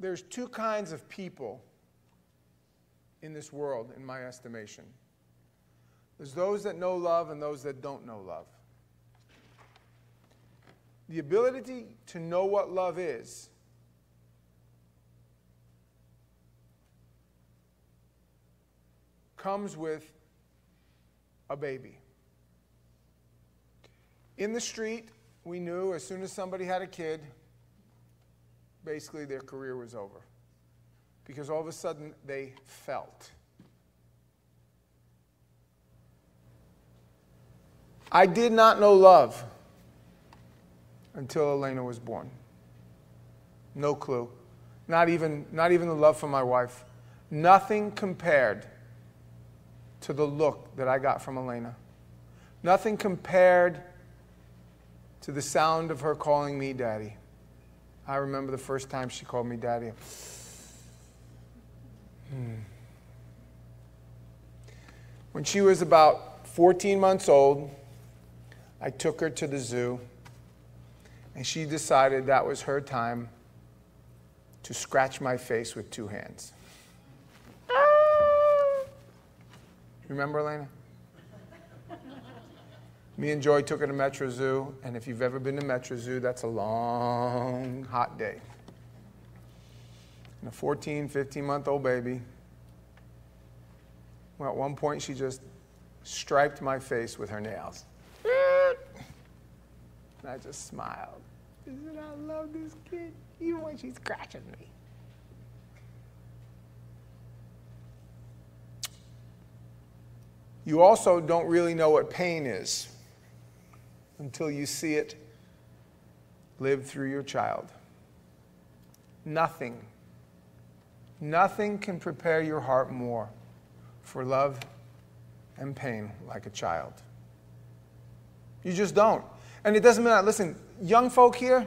there's two kinds of people in this world, in my estimation. There's those that know love and those that don't know love. The ability to know what love is comes with a baby. In the street, we knew as soon as somebody had a kid, basically their career was over. Because all of a sudden they felt. I did not know love until Elena was born. No clue. Not even, not even the love for my wife. Nothing compared to the look that I got from Elena. Nothing compared to the sound of her calling me daddy. I remember the first time she called me daddy. Hmm. When she was about 14 months old, I took her to the zoo, and she decided that was her time to scratch my face with two hands. Remember, Elena? Me and Joy took her to Metro Zoo, and if you've ever been to Metro Zoo, that's a long, hot day. And a 14, 15 month old baby. Well, at one point, she just striped my face with her nails. And I just smiled. I said, I love this kid, even when she's scratching me. You also don't really know what pain is until you see it live through your child. Nothing, nothing can prepare your heart more for love and pain like a child. You just don't. And it doesn't matter. Listen, young folk here,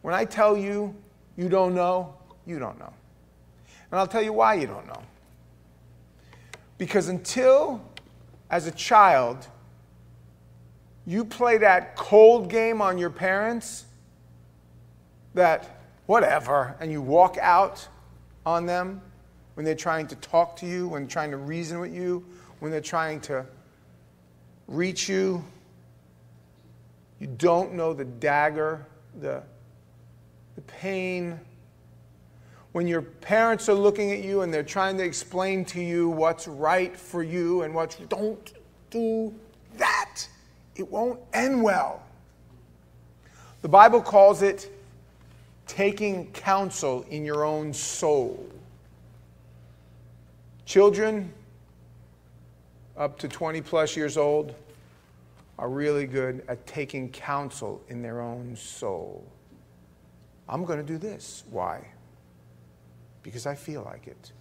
when I tell you you don't know, you don't know. And I'll tell you why you don't know. Because until, as a child, you play that cold game on your parents, that whatever, and you walk out on them when they're trying to talk to you, when trying to reason with you, when they're trying to reach you, you don't know the dagger, the, the pain, when your parents are looking at you and they're trying to explain to you what's right for you and what's don't do that. It won't end well. The Bible calls it taking counsel in your own soul. Children up to 20 plus years old are really good at taking counsel in their own soul. I'm going to do this. Why? Because I feel like it.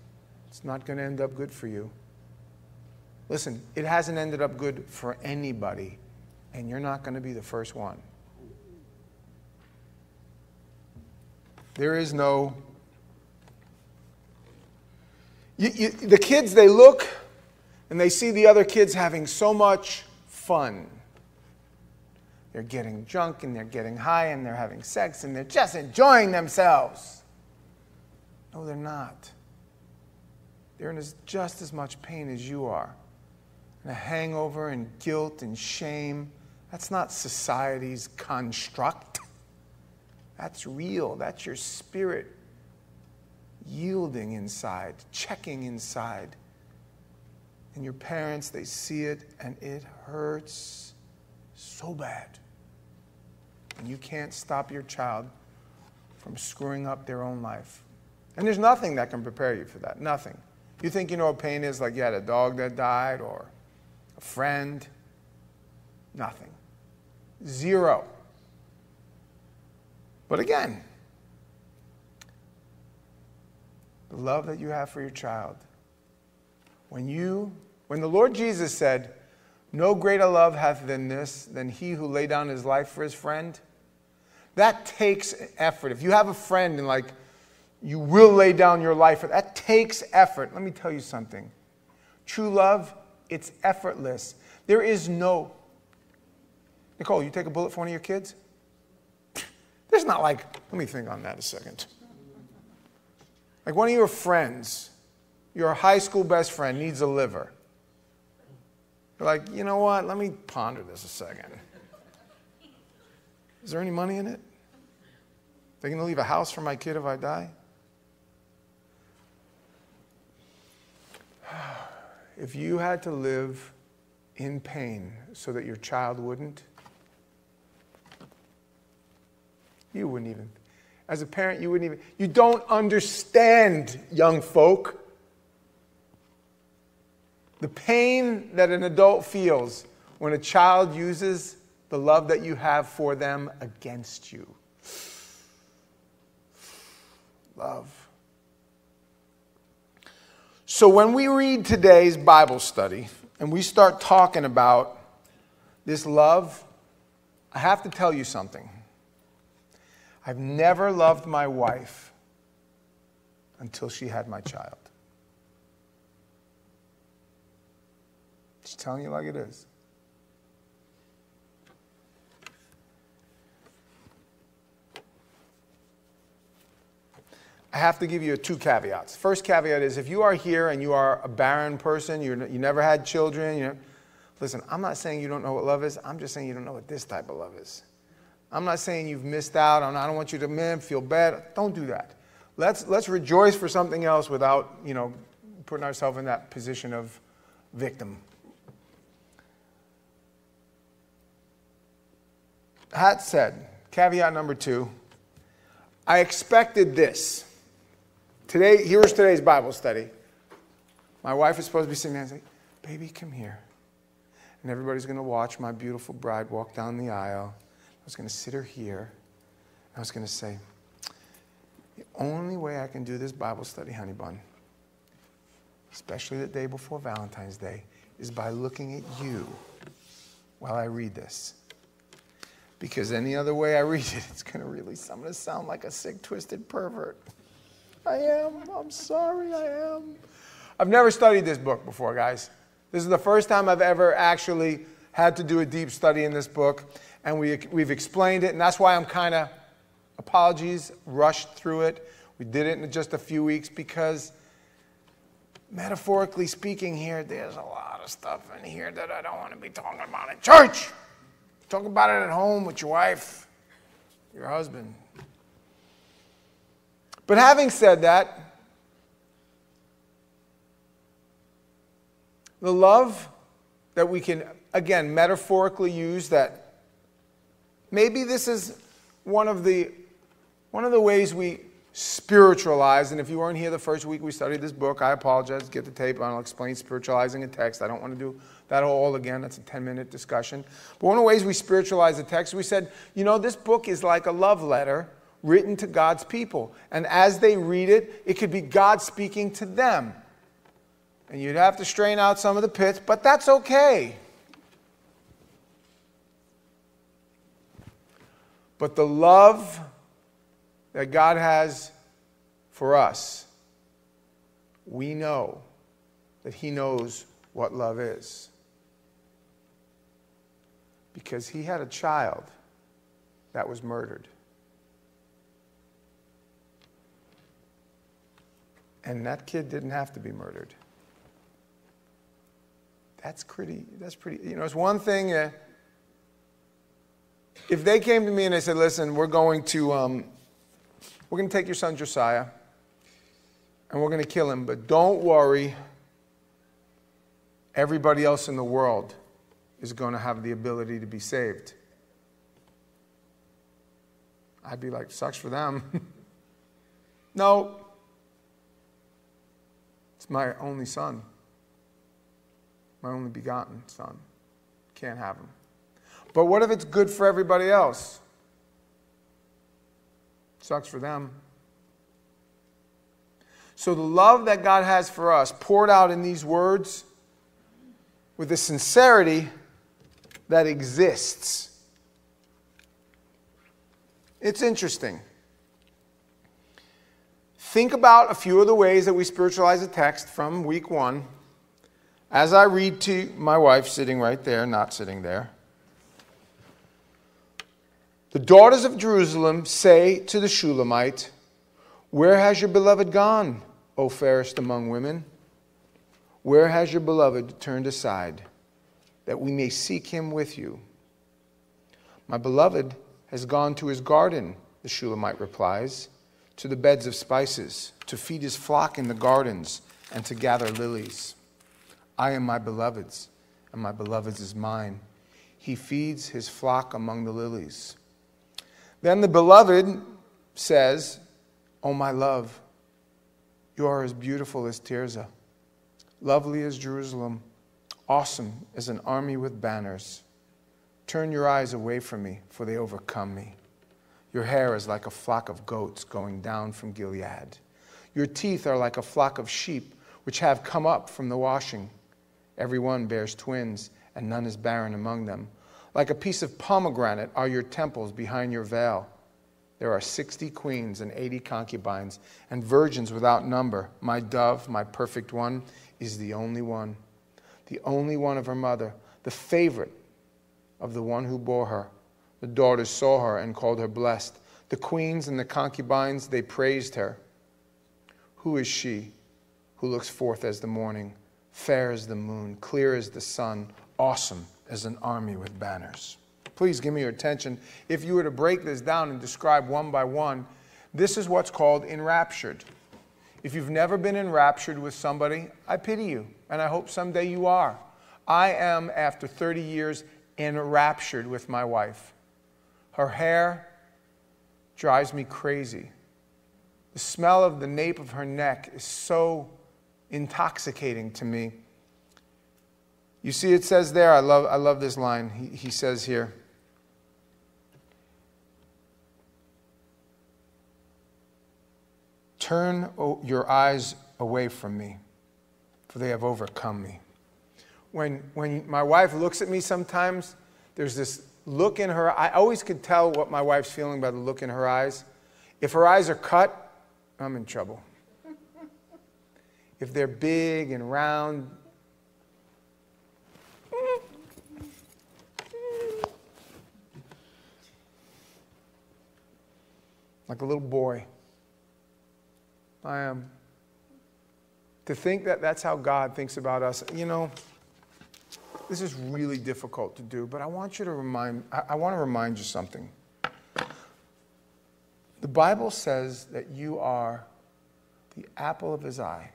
It's not going to end up good for you. Listen, it hasn't ended up good for anybody, and you're not going to be the first one. There is no. You, you, the kids, they look and they see the other kids having so much fun. They're getting drunk and they're getting high and they're having sex and they're just enjoying themselves. No, they're not. They're in just as much pain as you are. And a hangover and guilt and shame. That's not society's construct. That's real. That's your spirit yielding inside, checking inside. And your parents, they see it and it hurts so bad. And you can't stop your child from screwing up their own life. And there's nothing that can prepare you for that. Nothing. You think you know what pain is, like you had a dog that died or a friend? Nothing. Zero. But again, the love that you have for your child. When you, when the Lord Jesus said, No greater love hath than this, than he who lay down his life for his friend, that takes effort. If you have a friend and like you will lay down your life. For that takes effort. Let me tell you something. True love, it's effortless. There is no. Nicole, you take a bullet for one of your kids? There's not like, let me think on that a second. Like one of your friends, your high school best friend, needs a liver. You're like, you know what? Let me ponder this a second. Is there any money in it? They're going to leave a house for my kid if I die? If you had to live in pain so that your child wouldn't, you wouldn't even. As a parent, you wouldn't even. You don't understand, young folk. The pain that an adult feels when a child uses the love that you have for them against you. Love. So when we read today's Bible study and we start talking about this love, I have to tell you something. I've never loved my wife until she had my child. Just telling you like it is. I have to give you two caveats. First caveat is if you are here and you are a barren person, you you never had children, you know, listen, I'm not saying you don't know what love is. I'm just saying you don't know what this type of love is. I'm not saying you've missed out. I don't want you to man, feel bad. Don't do that. Let's, let's rejoice for something else without, you know, putting ourselves in that position of victim. That said, caveat number two, I expected this. Today, here's today's Bible study. My wife is supposed to be sitting there and say, Baby, come here. And everybody's going to watch my beautiful bride walk down the aisle I was going to sit her here. I was going to say, the only way I can do this Bible study, honey bun, especially the day before Valentine's Day, is by looking at you while I read this. Because any other way I read it, it's going to really, I'm going to sound like a sick, twisted pervert. I am. I'm sorry, I am. I've never studied this book before, guys. This is the first time I've ever actually had to do a deep study in this book and we, we've explained it, and that's why I'm kind of, apologies, rushed through it. We did it in just a few weeks because, metaphorically speaking, here, there's a lot of stuff in here that I don't want to be talking about in church. Talk about it at home with your wife, your husband. But having said that, the love that we can, again, metaphorically use that Maybe this is one of the, one of the ways we spiritualize. And if you weren't here the first week we studied this book, I apologize. Get the tape. I'll explain spiritualizing a text. I don't want to do that all again. That's a 10 minute discussion. But one of the ways we spiritualize the text, we said, you know, this book is like a love letter written to God's people. And as they read it, it could be God speaking to them. And you'd have to strain out some of the pits, but that's okay. But the love that God has for us, we know that He knows what love is. Because He had a child that was murdered. And that kid didn't have to be murdered. That's pretty, that's pretty, you know, it's one thing. Uh, if they came to me and they said, listen, we're going to, um, we're going to take your son Josiah and we're going to kill him, but don't worry, everybody else in the world is going to have the ability to be saved. I'd be like, sucks for them. no, it's my only son, my only begotten son. Can't have him. But what if it's good for everybody else? Sucks for them. So, the love that God has for us, poured out in these words, with the sincerity that exists. It's interesting. Think about a few of the ways that we spiritualize a text from week one. As I read to my wife sitting right there, not sitting there, The daughters of Jerusalem say to the Shulamite, Where has your beloved gone, O fairest among women? Where has your beloved turned aside, that we may seek him with you? My beloved has gone to his garden, the Shulamite replies, to the beds of spices, to feed his flock in the gardens, and to gather lilies. I am my beloved's, and my beloved's is mine. He feeds his flock among the lilies. Then the beloved says, Oh, my love, you are as beautiful as Tirzah, lovely as Jerusalem, awesome as an army with banners. Turn your eyes away from me, for they overcome me. Your hair is like a flock of goats going down from Gilead. Your teeth are like a flock of sheep which have come up from the washing. Every one bears twins, and none is barren among them. Like a piece of pomegranate are your temples behind your veil. There are 60 queens and 80 concubines, and virgins without number. My dove, my perfect one, is the only one, the only one of her mother, the favorite of the one who bore her. The daughters saw her and called her blessed. The queens and the concubines, they praised her. Who is she who looks forth as the morning, fair as the moon, clear as the sun, awesome? as an army with banners. Please give me your attention. If you were to break this down and describe one by one, this is what's called enraptured. If you've never been enraptured with somebody, I pity you, and I hope someday you are. I am, after 30 years, enraptured with my wife. Her hair drives me crazy. The smell of the nape of her neck is so intoxicating to me. You see, it says there, I love, I love this line. He, he says here, Turn your eyes away from me, for they have overcome me. When, when my wife looks at me sometimes, there's this look in her I always could tell what my wife's feeling by the look in her eyes. If her eyes are cut, I'm in trouble. If they're big and round, like a little boy. I am. To think that that's how God thinks about us, you know, this is really difficult to do, but I want you to remind, I, I want to remind you something. The Bible says that you are the apple of his eye.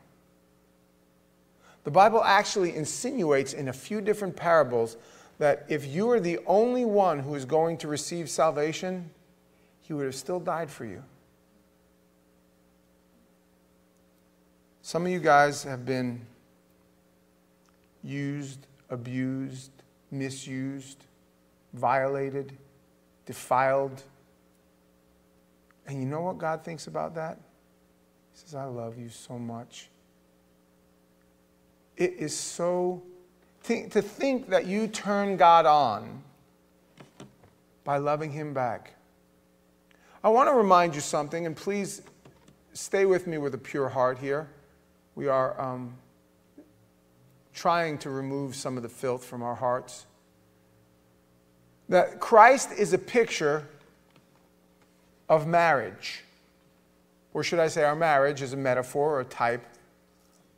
The Bible actually insinuates in a few different parables that if you are the only one who is going to receive salvation, he would have still died for you. Some of you guys have been used, abused, misused, violated, defiled. And you know what God thinks about that? He says, I love you so much. It is so, to think that you turn God on by loving Him back. I want to remind you something, and please stay with me with a pure heart here. We are um, trying to remove some of the filth from our hearts. That Christ is a picture of marriage. Or should I say, our marriage is a metaphor or a type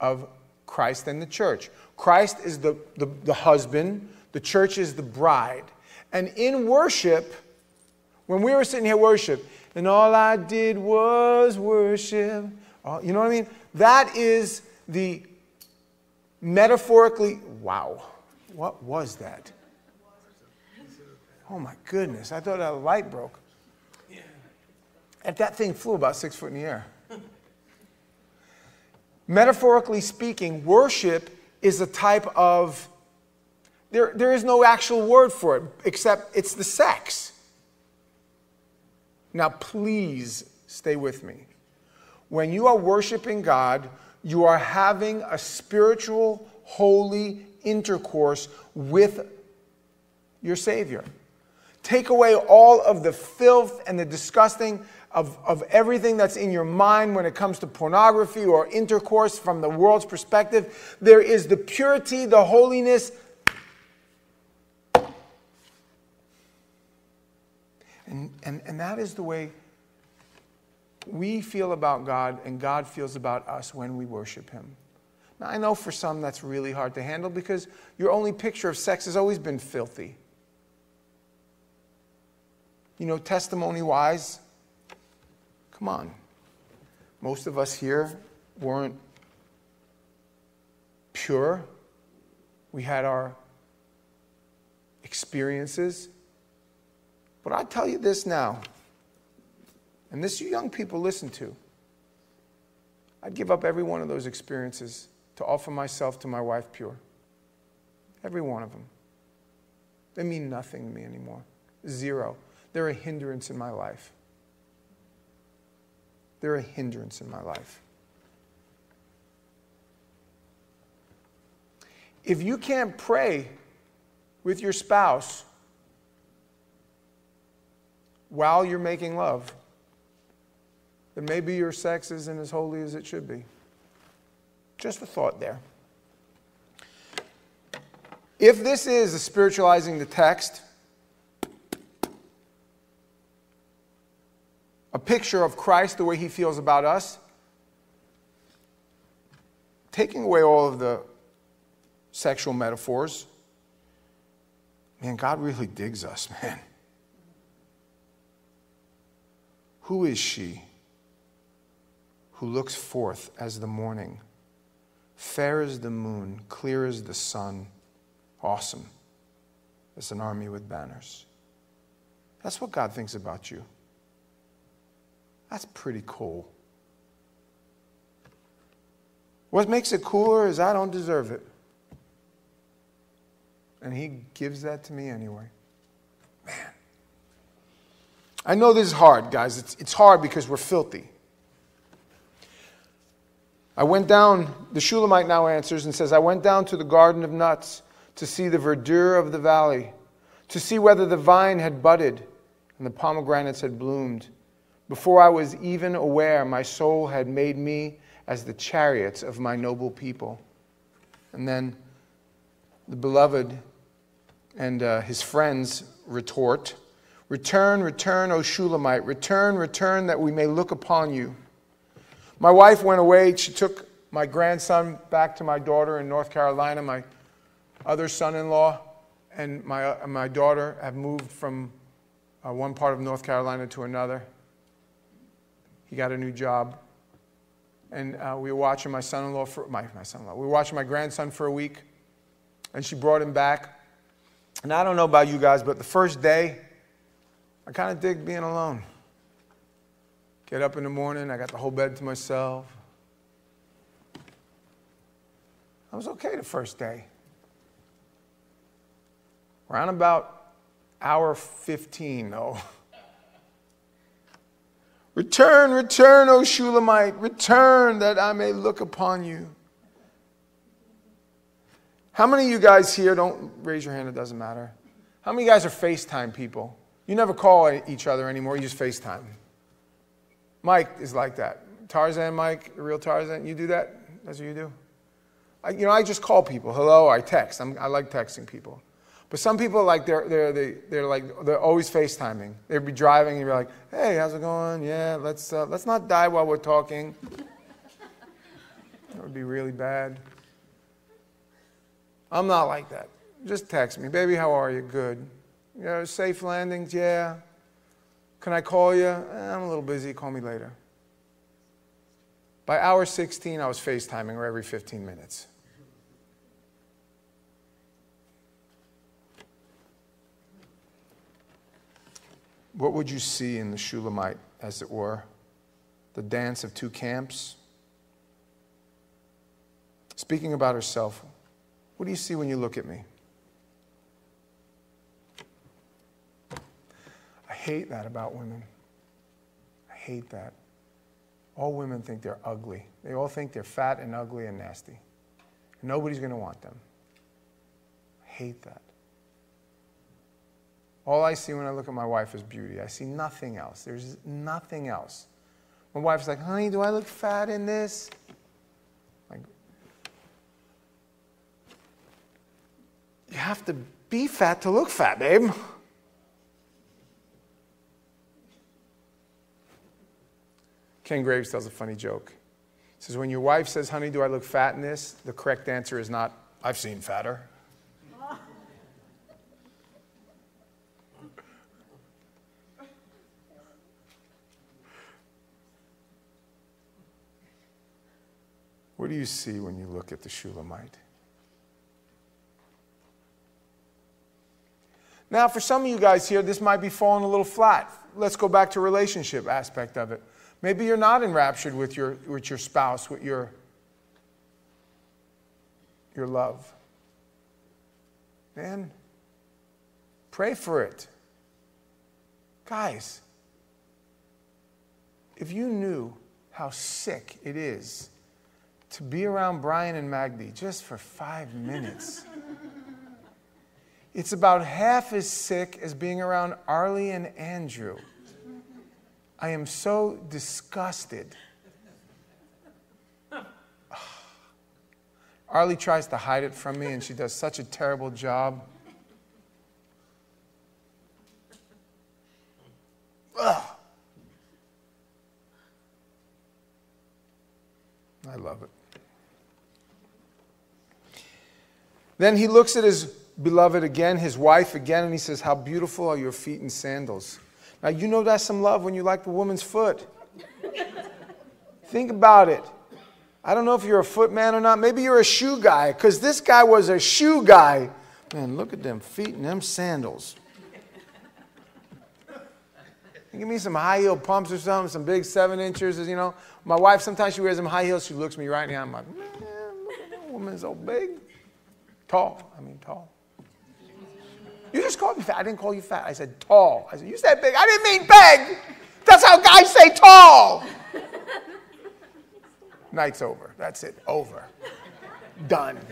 of Christ and the church. Christ is the, the, the husband, the church is the bride. And in worship, when we were sitting here worship, and all I did was worship, you know what I mean? That is the metaphorically, wow, what was that? Oh my goodness, I thought a light broke. And that thing flew about six foot in the air. Metaphorically speaking, worship is a type of, there, there is no actual word for it, except it's the sex. Now, please stay with me. When you are worshiping God, you are having a spiritual, holy intercourse with your Savior. Take away all of the filth and the disgusting of, of everything that's in your mind when it comes to pornography or intercourse from the world's perspective. There is the purity, the holiness, And, and, and that is the way we feel about God and God feels about us when we worship Him. Now, I know for some that's really hard to handle because your only picture of sex has always been filthy. You know, testimony wise, come on. Most of us here weren't pure. We had our experiences. But I tell you this now, and this you young people listen to. I'd give up every one of those experiences to offer myself to my wife pure. Every one of them. They mean nothing to me anymore. Zero. They're a hindrance in my life. They're a hindrance in my life. If you can't pray with your spouse while you're making love, then maybe your sex isn't as holy as it should be. Just a thought there. If this is a spiritualizing the text, a picture of Christ, the way he feels about us, taking away all of the sexual metaphors, man, God really digs us, man. Who is she who looks forth as the morning, fair as the moon, clear as the sun, awesome as an army with banners? That's what God thinks about you. That's pretty cool. What makes it cooler is I don't deserve it. And He gives that to me anyway. Man. I know this is hard, guys. It's, it's hard because we're filthy. I went down, the Shulamite now answers and says, I went down to the garden of nuts to see the verdure of the valley, to see whether the vine had budded and the pomegranates had bloomed. Before I was even aware, my soul had made me as the chariots of my noble people. And then the beloved and uh, his friends retort Return, return, O Shulamite, return, return, that we may look upon you. My wife went away. She took my grandson back to my daughter in North Carolina. My other son in law and my, uh, my daughter have moved from uh, one part of North Carolina to another. He got a new job. And uh, we were watching my son in law for my, my son in law. We were watching my grandson for a week. And she brought him back. And I don't know about you guys, but the first day, I kind of dig being alone. Get up in the morning, I got the whole bed to myself. I was okay the first day. Around about hour 15, though. Return, return, O Shulamite, return that I may look upon you. How many of you guys here, don't raise your hand, it doesn't matter. How many of you guys are FaceTime people? You never call each other anymore, you just FaceTime. Mike is like that. Tarzan, Mike, real Tarzan, you do that? That's what you do? I, you know, I just call people. Hello, I text. I'm, I like texting people. But some people like they're they're they, they're like they're always FaceTiming. They'd be driving and you're like, "Hey, how's it going? Yeah, let's uh, let's not die while we're talking." that would be really bad. I'm not like that. Just text me, baby. How are you? Good. You know, safe landings. Yeah. Can I call you? Eh, I'm a little busy. Call me later. By hour 16, I was FaceTiming her every 15 minutes. What would you see in the Shulamite, as it were? The dance of two camps? Speaking about herself, what do you see when you look at me? I hate that about women. I hate that. All women think they're ugly. They all think they're fat and ugly and nasty. Nobody's going to want them. I hate that. All I see when I look at my wife is beauty. I see nothing else. There's nothing else. My wife's like, honey, do I look fat in this? Like, you have to be fat to look fat, babe. Ken Graves tells a funny joke. He says, When your wife says, Honey, do I look fat in this? The correct answer is not, I've seen fatter. What do you see when you look at the Shulamite? Now, for some of you guys here, this might be falling a little flat. Let's go back to relationship aspect of it. Maybe you're not enraptured with your, with your spouse, with your, your love. Man, pray for it. Guys, if you knew how sick it is to be around Brian and Magdi just for five minutes. It's about half as sick as being around Arlie and Andrew. I am so disgusted. Arlie tries to hide it from me, and she does such a terrible job. Ugh. I love it. Then he looks at his beloved again, his wife again, and he says, How beautiful are your feet in sandals. Now, you know that's some love when you like the woman's foot. Think about it. I don't know if you're a foot man or not. Maybe you're a shoe guy, because this guy was a shoe guy. Man, look at them feet and them sandals. Give me some high heel pumps or something, some big seven inches. You know, my wife sometimes she wears them high heels. She looks me right eye. I'm like, man, look at that woman so big, tall. I mean, tall. You just called me fat. I didn't call you fat. I said tall. I said, you said big. I didn't mean big. That's how guys say tall. Night's over. That's it. Over. Done.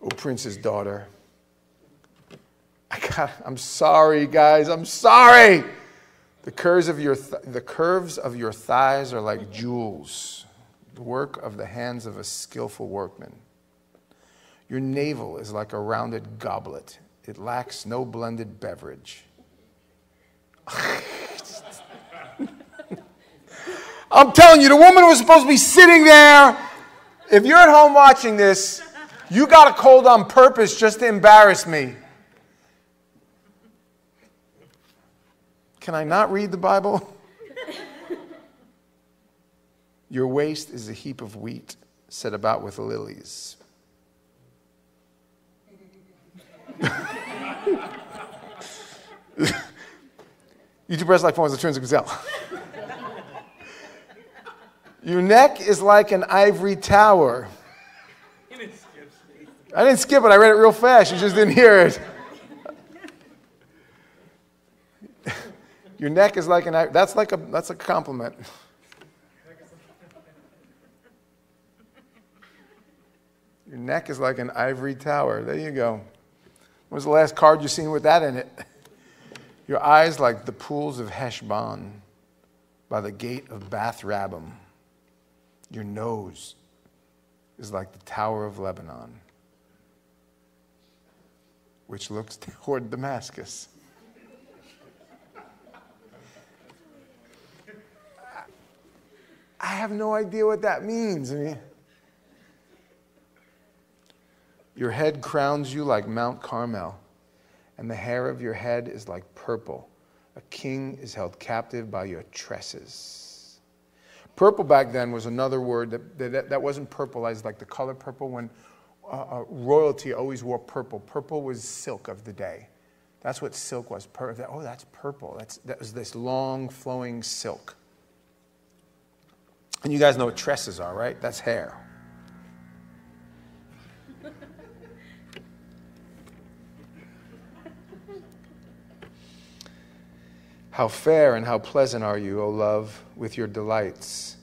Oh, Prince's daughter. I got, I'm sorry, guys. I'm sorry. The curves of your, th- the curves of your thighs are like jewels, the work of the hands of a skillful workman. Your navel is like a rounded goblet, it lacks no blended beverage. I'm telling you, the woman was supposed to be sitting there. If you're at home watching this, you got a cold on purpose just to embarrass me. Can I not read the Bible? Your waist is a heap of wheat set about with lilies. YouTube press like forms of gazelle. Your neck is like an ivory tower. I didn't skip it, I read it real fast. You just didn't hear it. Your neck is like an ivory. that's like a that's a compliment. Your neck is like an ivory tower. There you go. When was the last card you seen with that in it? Your eyes like the pools of Heshbon by the gate of Bath Rabbim. Your nose is like the Tower of Lebanon, which looks toward Damascus. I have no idea what that means. I mean, Your head crowns you like Mount Carmel, and the hair of your head is like purple. A king is held captive by your tresses. Purple back then was another word that, that, that wasn't purple as like the color purple when uh, uh, royalty always wore purple. Purple was silk of the day. That's what silk was. oh, that's purple. That's, that was this long flowing silk. And you guys know what tresses are, right? That's hair. How fair and how pleasant are you, O love, with your delights.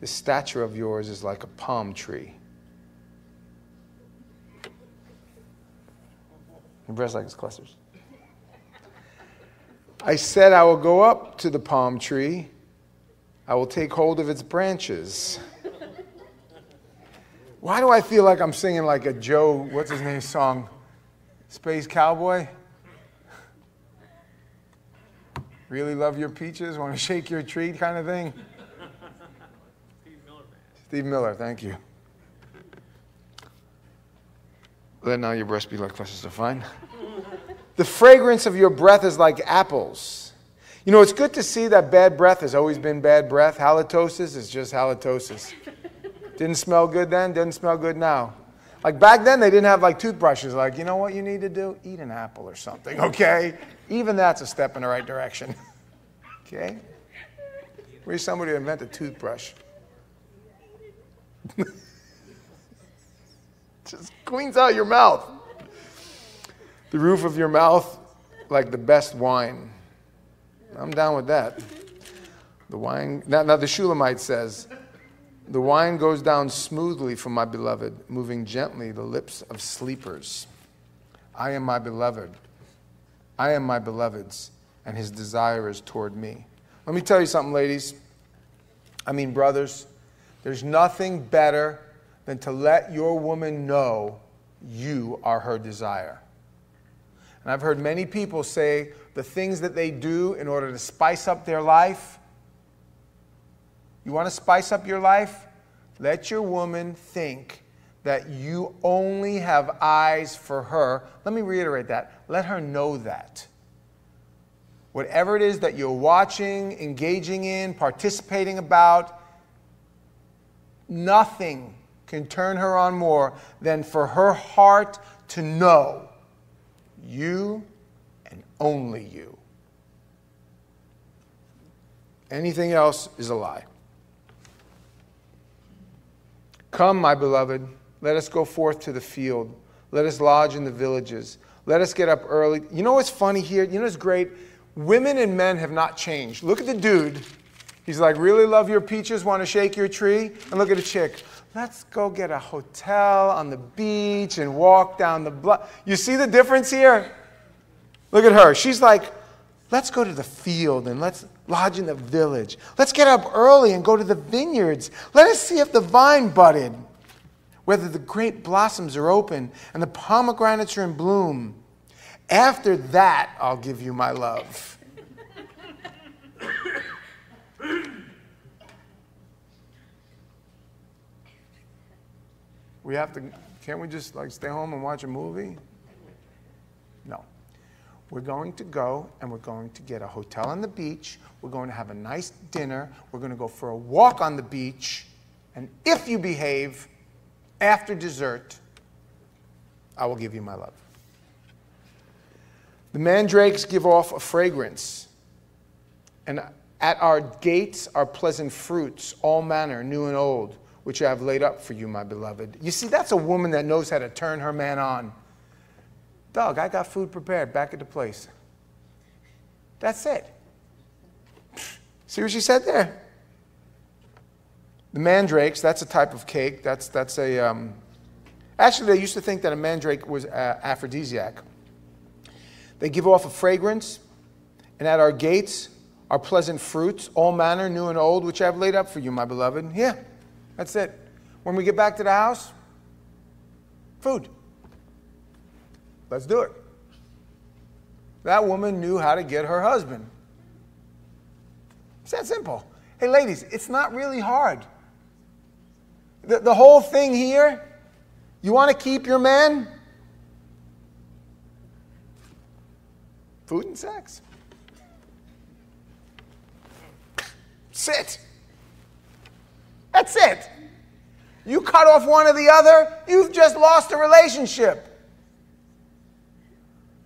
The stature of yours is like a palm tree. Your breast like its clusters. I said, I will go up to the palm tree. I will take hold of its branches. Why do I feel like I'm singing like a Joe, what's his name, song? Space Cowboy? Really love your peaches? Want to shake your tree kind of thing? Steve Miller. Steve Miller, thank you. Let now your breast be like flesh are fine. the fragrance of your breath is like apples. You know, it's good to see that bad breath has always been bad breath. Halitosis is just halitosis. Didn't smell good then, didn't smell good now. Like back then, they didn't have like toothbrushes. Like, you know what you need to do? Eat an apple or something, okay? Even that's a step in the right direction, okay? Where's somebody who invented a toothbrush? Just cleans out your mouth. The roof of your mouth, like the best wine. I'm down with that. The wine, now, now the Shulamite says, the wine goes down smoothly from my beloved, moving gently the lips of sleepers. I am my beloved. I am my beloved's, and his desire is toward me. Let me tell you something, ladies. I mean, brothers, there's nothing better than to let your woman know you are her desire. And I've heard many people say the things that they do in order to spice up their life you want to spice up your life? Let your woman think that you only have eyes for her. Let me reiterate that. Let her know that. Whatever it is that you're watching, engaging in, participating about, nothing can turn her on more than for her heart to know you and only you. Anything else is a lie. Come, my beloved, let us go forth to the field. Let us lodge in the villages. Let us get up early. You know what's funny here? You know what's great? Women and men have not changed. Look at the dude. He's like, Really love your peaches, want to shake your tree? And look at the chick. Let's go get a hotel on the beach and walk down the block. You see the difference here? Look at her. She's like, Let's go to the field and let's lodge in the village. Let's get up early and go to the vineyards. Let us see if the vine budded, whether the grape blossoms are open and the pomegranates are in bloom. After that, I'll give you my love. we have to, can't we just like stay home and watch a movie? No. We're going to go and we're going to get a hotel on the beach. We're going to have a nice dinner. We're going to go for a walk on the beach. And if you behave after dessert, I will give you my love. The mandrakes give off a fragrance. And at our gates are pleasant fruits, all manner, new and old, which I have laid up for you, my beloved. You see, that's a woman that knows how to turn her man on. Dog, I got food prepared back at the place. That's it. See what she said there? The mandrakes, that's a type of cake. That's, that's a. Um, actually, they used to think that a mandrake was uh, aphrodisiac. They give off a fragrance, and at our gates are pleasant fruits, all manner, new and old, which I have laid up for you, my beloved. Yeah, that's it. When we get back to the house, food. Let's do it. That woman knew how to get her husband. It's that simple. Hey, ladies, it's not really hard. The, the whole thing here, you want to keep your man? Food and sex. Sit. That's it. You cut off one or the other, you've just lost a relationship.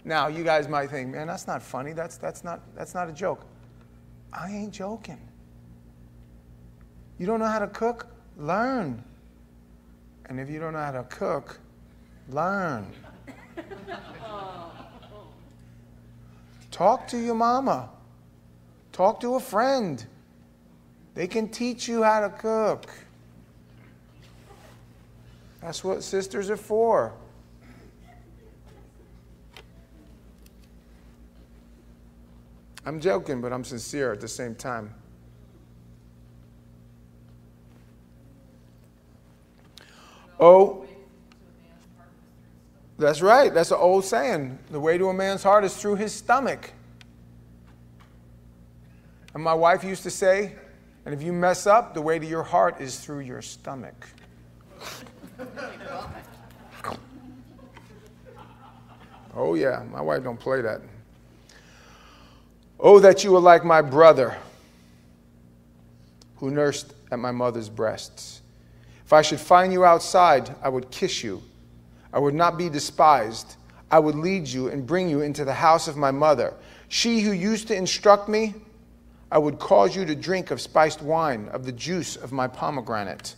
Now, you guys might think, man, that's not funny. That's, that's, not, that's not a joke. I ain't joking. You don't know how to cook? Learn. And if you don't know how to cook, learn. Talk to your mama. Talk to a friend. They can teach you how to cook. That's what sisters are for. I'm joking, but I'm sincere at the same time. Oh, that's right. That's an old saying. The way to a man's heart is through his stomach. And my wife used to say, and if you mess up, the way to your heart is through your stomach. oh yeah, my wife don't play that. Oh, that you were like my brother who nursed at my mother's breasts. If I should find you outside, I would kiss you. I would not be despised. I would lead you and bring you into the house of my mother. She who used to instruct me, I would cause you to drink of spiced wine, of the juice of my pomegranate.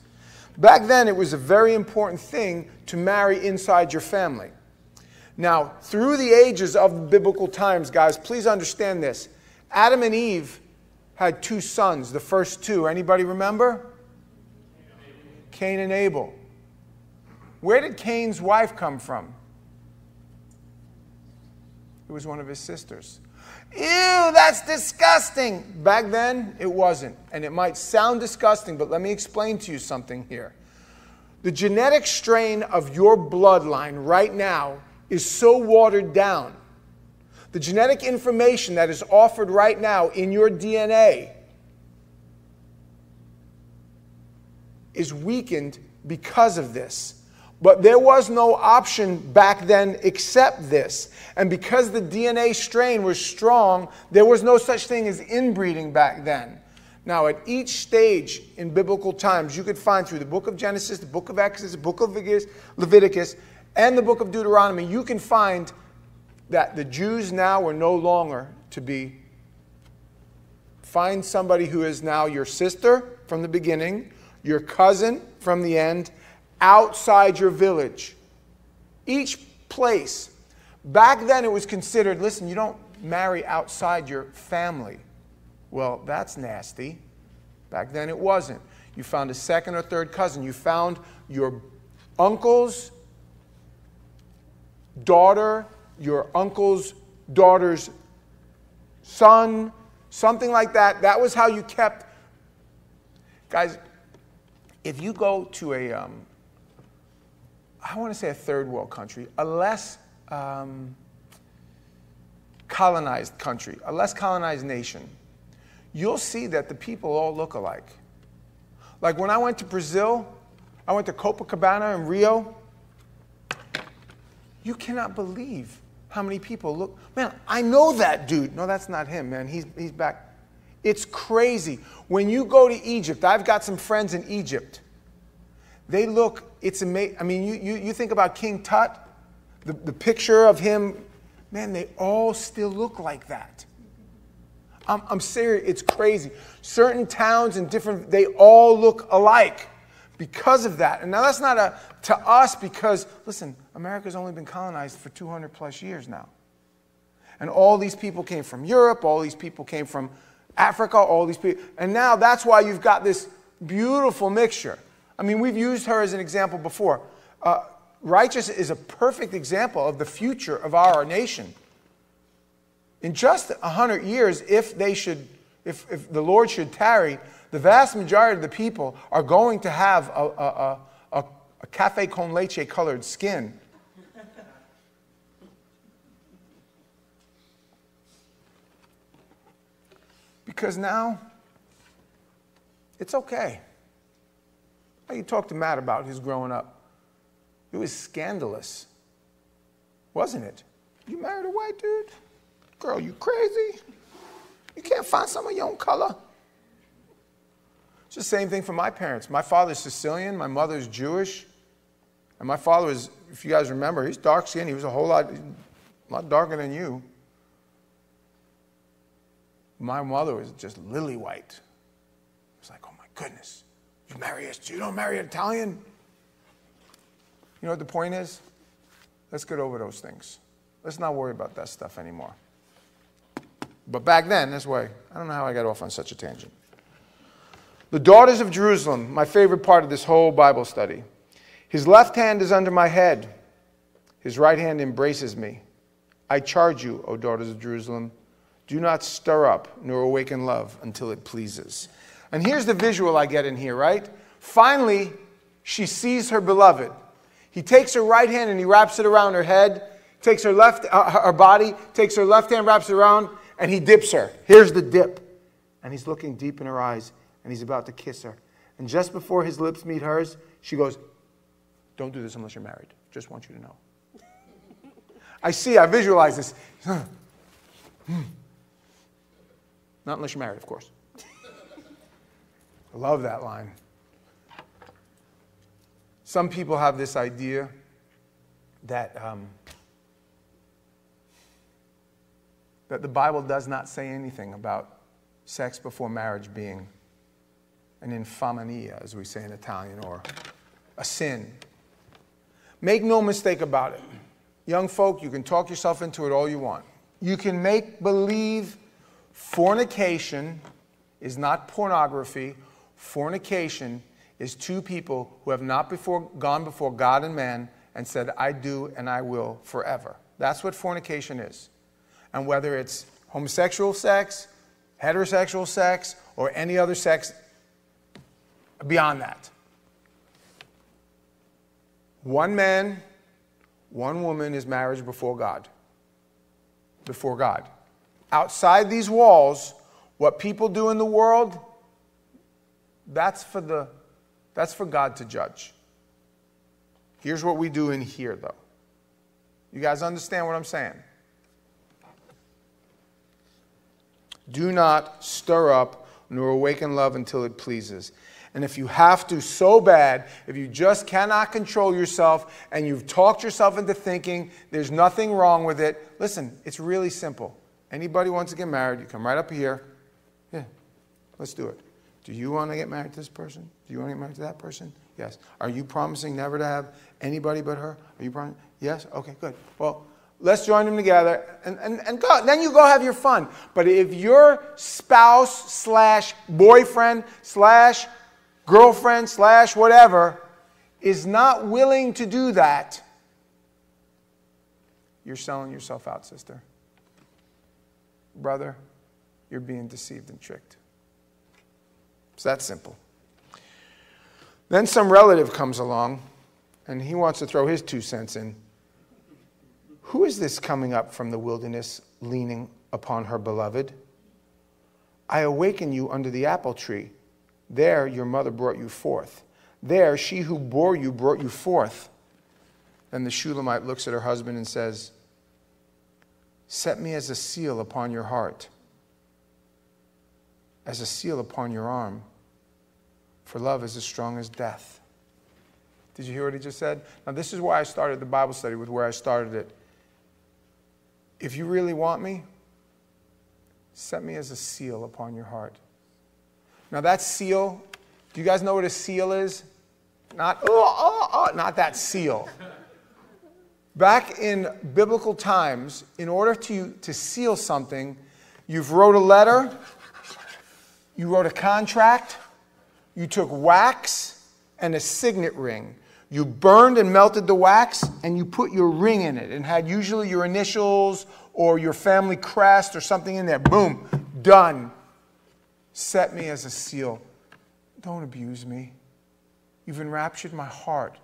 Back then, it was a very important thing to marry inside your family. Now, through the ages of biblical times, guys, please understand this. Adam and Eve had two sons, the first two. Anybody remember? Cain and Abel. Where did Cain's wife come from? It was one of his sisters. Ew, that's disgusting. Back then, it wasn't. And it might sound disgusting, but let me explain to you something here. The genetic strain of your bloodline right now is so watered down. The genetic information that is offered right now in your DNA is weakened because of this. But there was no option back then except this. And because the DNA strain was strong, there was no such thing as inbreeding back then. Now, at each stage in biblical times, you could find through the book of Genesis, the book of Exodus, the book of Leviticus, and the book of Deuteronomy, you can find that the Jews now were no longer to be. Find somebody who is now your sister from the beginning, your cousin from the end, outside your village. Each place. Back then it was considered listen, you don't marry outside your family. Well, that's nasty. Back then it wasn't. You found a second or third cousin. You found your uncle's daughter, your uncle's daughter's son, something like that. That was how you kept. Guys, if you go to a, um, I want to say a third world country, a less um, colonized country, a less colonized nation, you'll see that the people all look alike. Like when I went to Brazil, I went to Copacabana in Rio. You cannot believe how many people look. Man, I know that dude. No, that's not him, man. He's, he's back. It's crazy. When you go to Egypt, I've got some friends in Egypt. They look, it's amazing. I mean, you, you, you think about King Tut, the, the picture of him, man, they all still look like that. I'm, I'm serious, it's crazy. Certain towns and different, they all look alike because of that. And now that's not a, to us because, listen, America's only been colonized for 200 plus years now. And all these people came from Europe, all these people came from Africa, all these people. And now that's why you've got this beautiful mixture. I mean, we've used her as an example before. Uh, righteous is a perfect example of the future of our nation. In just 100 years, if they should, if, if the Lord should tarry, the vast majority of the people are going to have a, a, a, a cafe con leche colored skin. Because now it's okay. How you talk to Matt about his growing up? It was scandalous, wasn't it? You married a white dude? Girl, you crazy? You can't find someone your own color? It's the same thing for my parents. My father's Sicilian, my mother's Jewish. And my father was, if you guys remember, he's dark skinned. He was a whole lot, a lot darker than you. My mother was just lily white. It's like, oh my goodness, you marry a, you don't marry an Italian? You know what the point is? Let's get over those things. Let's not worry about that stuff anymore. But back then, this way, I don't know how I got off on such a tangent. The daughters of Jerusalem, my favorite part of this whole Bible study. His left hand is under my head, his right hand embraces me. I charge you, O daughters of Jerusalem, do not stir up nor awaken love until it pleases. And here's the visual I get in here, right? Finally, she sees her beloved. He takes her right hand and he wraps it around her head, takes her left uh, her body, takes her left hand, wraps it around, and he dips her. Here's the dip. and he's looking deep in her eyes and he's about to kiss her. And just before his lips meet hers, she goes, Don't do this unless you're married. Just want you to know. I see, I visualize this. Not unless you're married, of course. I love that line. Some people have this idea that, um, that the Bible does not say anything about sex before marriage being an infamia, as we say in Italian, or a sin. Make no mistake about it. Young folk, you can talk yourself into it all you want. You can make believe fornication is not pornography. Fornication is two people who have not before gone before God and man and said, I do and I will forever. That's what fornication is. And whether it's homosexual sex, heterosexual sex, or any other sex beyond that. One man, one woman is marriage before God. Before God. Outside these walls, what people do in the world, that's for, the, that's for God to judge. Here's what we do in here, though. You guys understand what I'm saying? Do not stir up nor awaken love until it pleases. And if you have to so bad, if you just cannot control yourself and you've talked yourself into thinking there's nothing wrong with it, listen, it's really simple. Anybody wants to get married, you come right up here. Yeah, let's do it. Do you want to get married to this person? Do you want to get married to that person? Yes. Are you promising never to have anybody but her? Are you promising? Yes? Okay, good. Well, let's join them together and, and, and go. Then you go have your fun. But if your spouse slash boyfriend slash girlfriend slash whatever is not willing to do that, you're selling yourself out, sister. Brother, you're being deceived and tricked. It's that simple. Then some relative comes along and he wants to throw his two cents in. Who is this coming up from the wilderness leaning upon her beloved? I awaken you under the apple tree. There your mother brought you forth. There she who bore you brought you forth. Then the Shulamite looks at her husband and says, Set me as a seal upon your heart, as a seal upon your arm, for love is as strong as death. Did you hear what he just said? Now, this is why I started the Bible study with where I started it. If you really want me, set me as a seal upon your heart. Now, that seal, do you guys know what a seal is? Not, oh, oh, oh, not that seal. Back in biblical times, in order to, to seal something, you've wrote a letter, you wrote a contract, you took wax and a signet ring. You burned and melted the wax and you put your ring in it and had usually your initials or your family crest or something in there. Boom, done. Set me as a seal. Don't abuse me. You've enraptured my heart.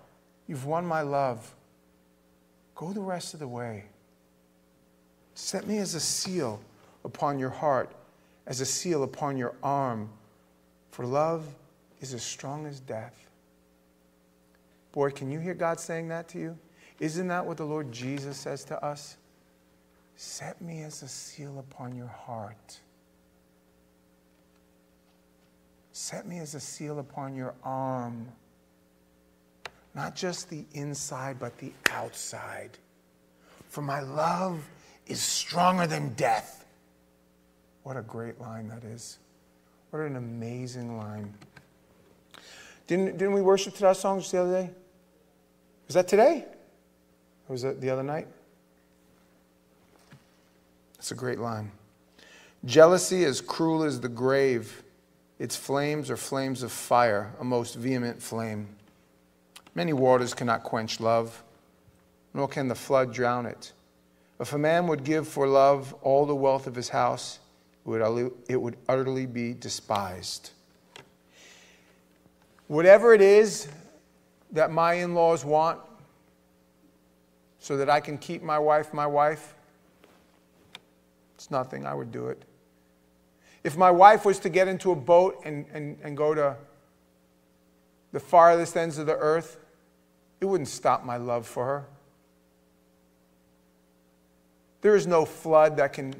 You've won my love. Go the rest of the way. Set me as a seal upon your heart, as a seal upon your arm. For love is as strong as death. Boy, can you hear God saying that to you? Isn't that what the Lord Jesus says to us? Set me as a seal upon your heart. Set me as a seal upon your arm. Not just the inside, but the outside. For my love is stronger than death. What a great line that is. What an amazing line. Didn't, didn't we worship to that song just the other day? Was that today? Or was that the other night? It's a great line. Jealousy as cruel as the grave its flames are flames of fire, a most vehement flame. Many waters cannot quench love, nor can the flood drown it. If a man would give for love all the wealth of his house, it would, utterly be despised. Whatever it is that my in laws want, so that I can keep my wife my wife, it's nothing. I would do it. If my wife was to get into a boat and, and, and go to the farthest ends of the earth, it wouldn't stop my love for her. There is no flood that can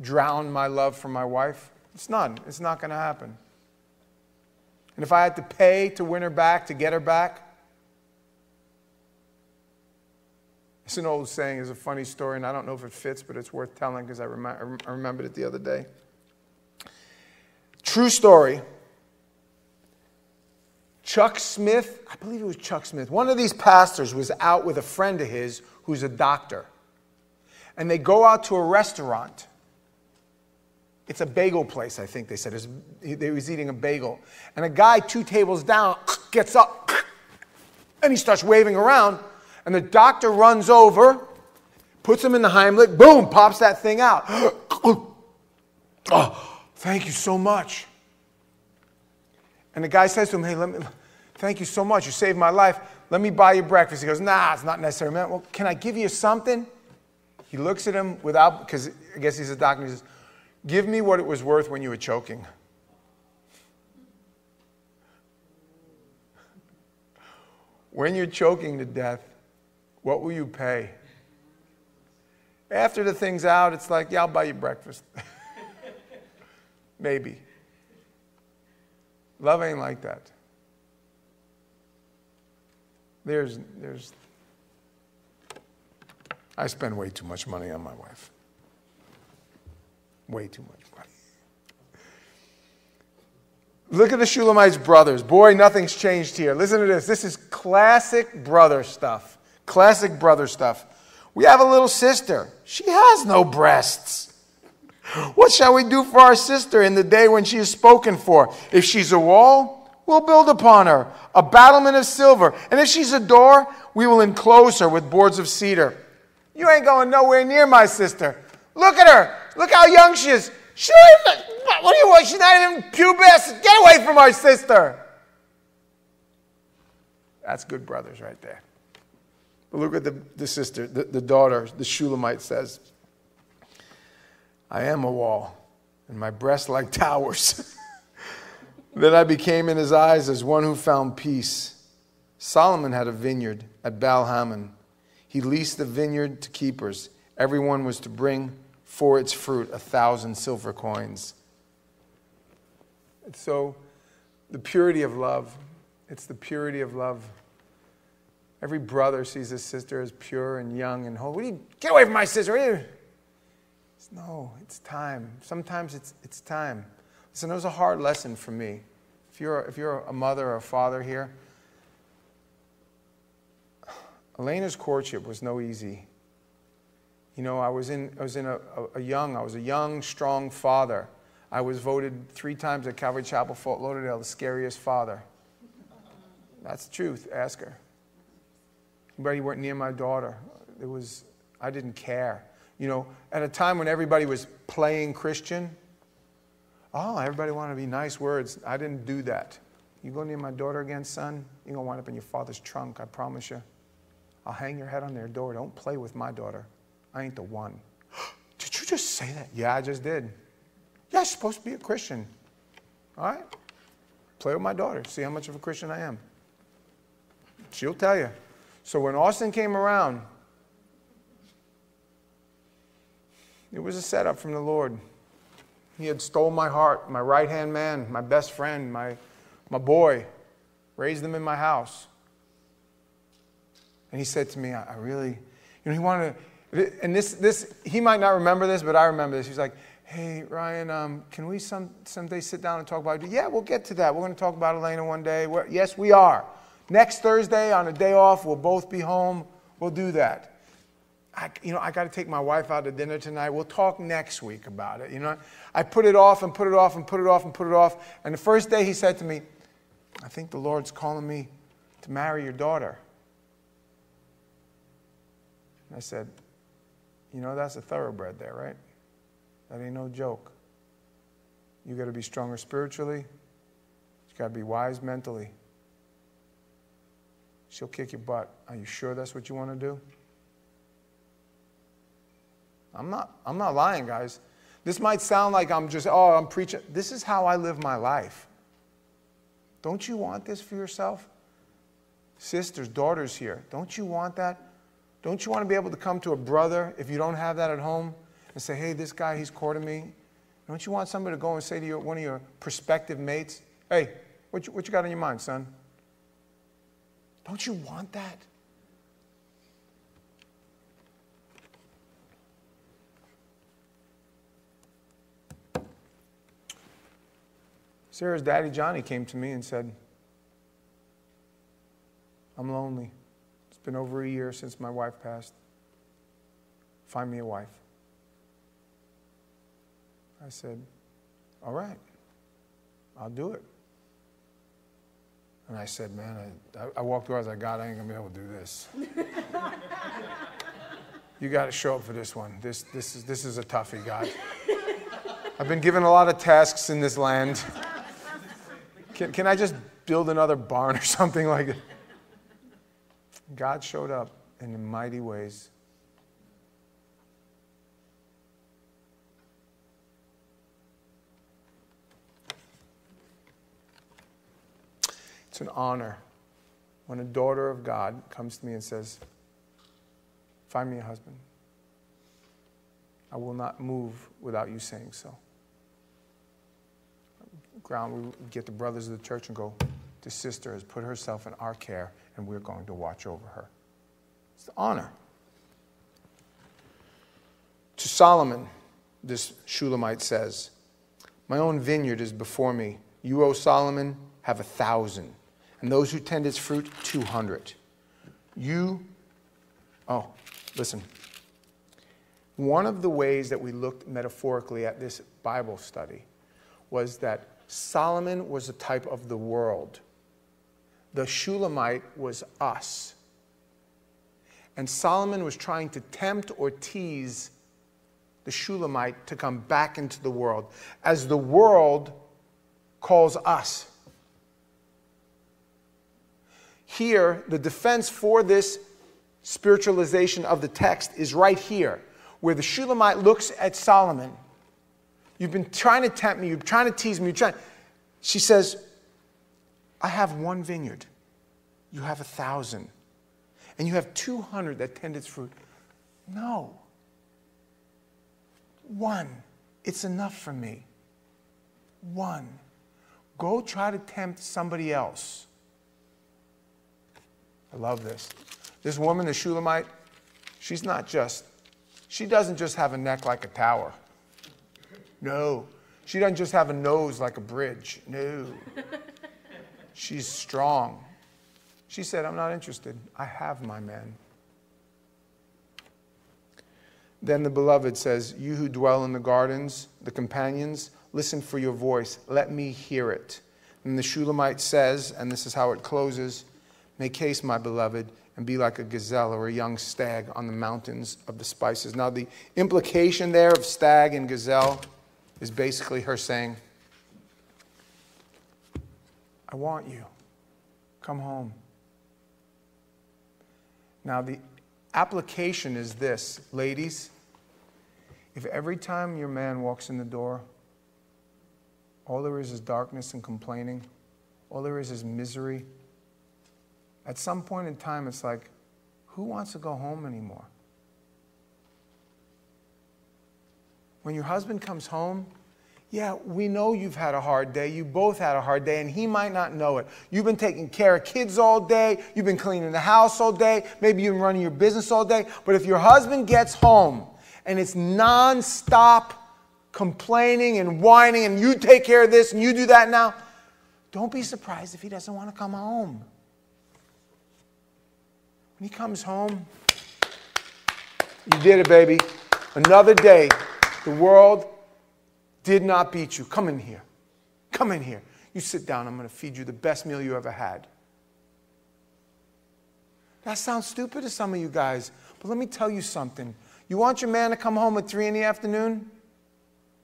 drown my love for my wife. It's none. It's not going to happen. And if I had to pay to win her back, to get her back, it's an old saying, it's a funny story, and I don't know if it fits, but it's worth telling because I, rem- I remembered it the other day. True story. Chuck Smith, I believe it was Chuck Smith, one of these pastors was out with a friend of his who's a doctor. And they go out to a restaurant. It's a bagel place, I think they said. They was eating a bagel. And a guy two tables down gets up and he starts waving around. And the doctor runs over, puts him in the Heimlich, boom, pops that thing out. oh, thank you so much. And the guy says to him, Hey, let me, thank you so much. You saved my life. Let me buy you breakfast. He goes, Nah, it's not necessary, man. Well, can I give you something? He looks at him without, because I guess he's a doctor, he says, Give me what it was worth when you were choking. When you're choking to death, what will you pay? After the thing's out, it's like, yeah, I'll buy you breakfast. Maybe. Love ain't like that. There's, there's, I spend way too much money on my wife. Way too much money. Look at the Shulamite's brothers. Boy, nothing's changed here. Listen to this. This is classic brother stuff. Classic brother stuff. We have a little sister. She has no breasts. What shall we do for our sister in the day when she is spoken for? If she's a wall, we'll build upon her a battlement of silver. And if she's a door, we will enclose her with boards of cedar. You ain't going nowhere near my sister. Look at her. Look how young she is. She what do you want? She's not even pubescent. Get away from our sister. That's good brothers right there. But look at the, the sister, the, the daughter, the Shulamite says, I am a wall, and my breasts like towers. then I became in his eyes as one who found peace. Solomon had a vineyard at Baal He leased the vineyard to keepers. Everyone was to bring for its fruit a thousand silver coins. So, the purity of love, it's the purity of love. Every brother sees his sister as pure and young and holy. Get away from my sister. No, it's time. Sometimes it's, it's time. Listen, it was a hard lesson for me. If you're, if you're a mother or a father here, Elena's courtship was no easy. You know, I was in, I was in a, a, young, I was a young, strong father. I was voted three times at Calvary Chapel, Fort Lauderdale, the scariest father. That's the truth. Ask her. Anybody weren't near my daughter. It was, I didn't care. You know, at a time when everybody was playing Christian, oh, everybody wanted to be nice words. I didn't do that. You go near my daughter again, son, you're going to wind up in your father's trunk, I promise you. I'll hang your head on their door. Don't play with my daughter. I ain't the one. did you just say that? Yeah, I just did. Yeah, I'm supposed to be a Christian. All right? Play with my daughter. See how much of a Christian I am. She'll tell you. So when Austin came around, it was a setup from the Lord. He had stole my heart, my right hand man, my best friend, my, my boy, raised them in my house. And he said to me, I, I really, you know, he wanted to and this, this, he might not remember this, but I remember this. He's like, hey, Ryan, um, can we some, someday sit down and talk about it? Yeah, we'll get to that. We're going to talk about Elena one day. We're, yes, we are. Next Thursday, on a day off, we'll both be home. We'll do that. I, you know, I got to take my wife out to dinner tonight. We'll talk next week about it. You know, I put it off and put it off and put it off and put it off. And the first day he said to me, I think the Lord's calling me to marry your daughter. And I said, you know, that's a thoroughbred there, right? That ain't no joke. You got to be stronger spiritually, you got to be wise mentally. She'll kick your butt. Are you sure that's what you want to do? I'm not, I'm not lying, guys. This might sound like I'm just, oh, I'm preaching. This is how I live my life. Don't you want this for yourself? Sisters, daughters here, don't you want that? Don't you want to be able to come to a brother if you don't have that at home and say, hey, this guy, he's courting me? Don't you want somebody to go and say to your, one of your prospective mates, hey, what you, what you got on your mind, son? Don't you want that? Sarah's daddy, Johnny, came to me and said, I'm lonely. It's been over a year since my wife passed. Find me a wife. I said, All right, I'll do it. And I said, Man, I, I walked through, I was like, God, I ain't gonna be able to do this. you got to show up for this one. This, this, is, this is a toughie, God. I've been given a lot of tasks in this land. Can, can I just build another barn or something like that? God showed up in mighty ways. It's an honor when a daughter of God comes to me and says, Find me a husband. I will not move without you saying so we get the brothers of the church and go, This sister has put herself in our care, and we're going to watch over her. It's the honor. To Solomon, this Shulamite says, My own vineyard is before me. You, O Solomon, have a thousand, and those who tend its fruit, two hundred. You, oh, listen. One of the ways that we looked metaphorically at this Bible study was that Solomon was a type of the world. The Shulamite was us. And Solomon was trying to tempt or tease the Shulamite to come back into the world as the world calls us. Here, the defense for this spiritualization of the text is right here, where the Shulamite looks at Solomon You've been trying to tempt me. You're trying to tease me. You're trying. She says, I have one vineyard. You have a thousand. And you have 200 that tend its fruit. No. One. It's enough for me. One. Go try to tempt somebody else. I love this. This woman, the Shulamite, she's not just, she doesn't just have a neck like a tower. No. She doesn't just have a nose like a bridge. No. She's strong. She said, I'm not interested. I have my man. Then the beloved says, You who dwell in the gardens, the companions, listen for your voice. Let me hear it. And the Shulamite says, and this is how it closes Make haste, my beloved, and be like a gazelle or a young stag on the mountains of the spices. Now, the implication there of stag and gazelle is basically her saying, I want you. Come home. Now, the application is this ladies, if every time your man walks in the door, all there is is darkness and complaining, all there is is misery, at some point in time, it's like, who wants to go home anymore? When your husband comes home, yeah, we know you've had a hard day. You both had a hard day, and he might not know it. You've been taking care of kids all day. You've been cleaning the house all day. Maybe you've been running your business all day. But if your husband gets home and it's nonstop complaining and whining, and you take care of this and you do that now, don't be surprised if he doesn't want to come home. When he comes home, you did it, baby. Another day. The world did not beat you. Come in here. Come in here. You sit down. I'm going to feed you the best meal you ever had. That sounds stupid to some of you guys, but let me tell you something. You want your man to come home at 3 in the afternoon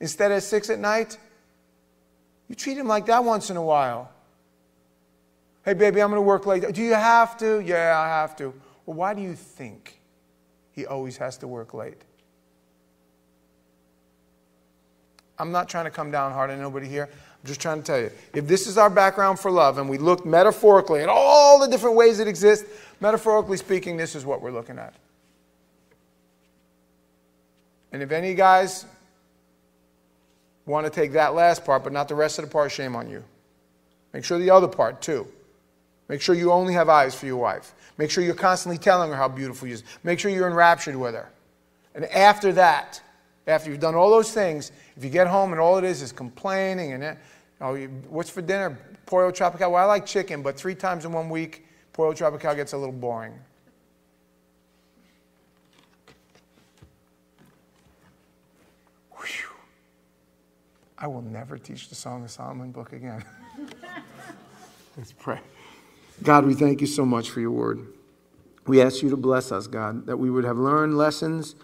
instead of 6 at night? You treat him like that once in a while. Hey, baby, I'm going to work late. Do you have to? Yeah, I have to. Well, why do you think he always has to work late? I'm not trying to come down hard on nobody here. I'm just trying to tell you. If this is our background for love and we look metaphorically at all the different ways it exists, metaphorically speaking, this is what we're looking at. And if any guys want to take that last part, but not the rest of the part, shame on you. Make sure the other part, too. Make sure you only have eyes for your wife. Make sure you're constantly telling her how beautiful she is. Make sure you're enraptured with her. And after that, after you've done all those things, if you get home and all it is is complaining and, oh, you, what's for dinner? Pollo Tropical. Well, I like chicken, but three times in one week, Pollo Tropical gets a little boring. Whew. I will never teach the Song of Solomon book again. Let's pray. God, we thank you so much for your word. We ask you to bless us, God, that we would have learned lessons,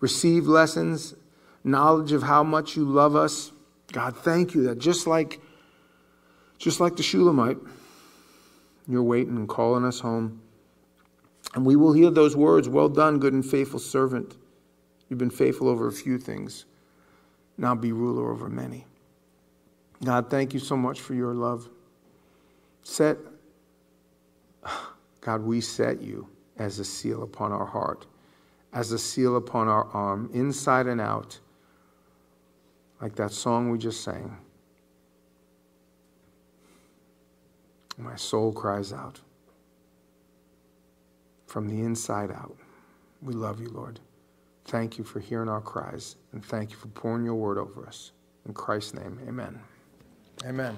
received lessons, knowledge of how much you love us. God, thank you that just like just like the Shulamite, you're waiting and calling us home. And we will hear those words, well done, good and faithful servant. You've been faithful over a few things. Now be ruler over many. God, thank you so much for your love. Set God, we set you as a seal upon our heart, as a seal upon our arm, inside and out, like that song we just sang. My soul cries out from the inside out. We love you, Lord. Thank you for hearing our cries, and thank you for pouring your word over us. In Christ's name, amen. Amen.